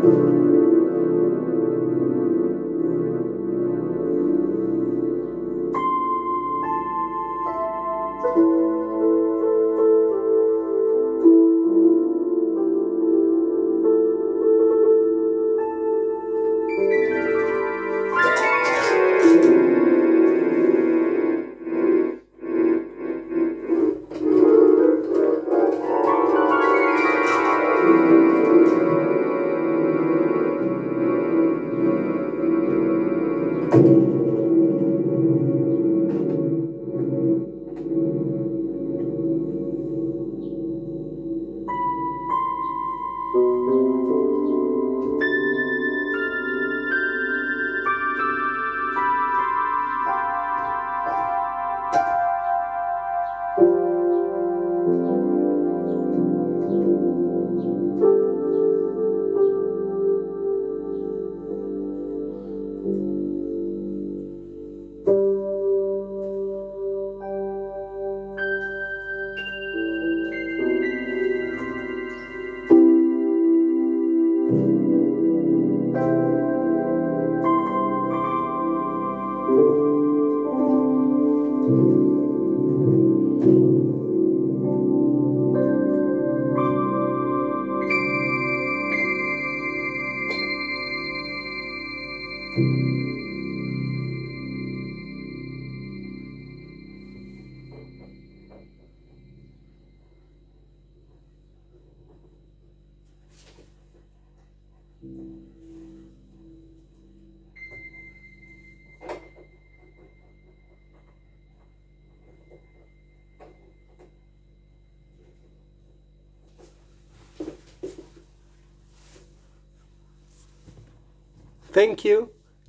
Thank you.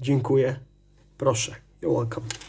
Dziękuję. Proszę. You're welcome.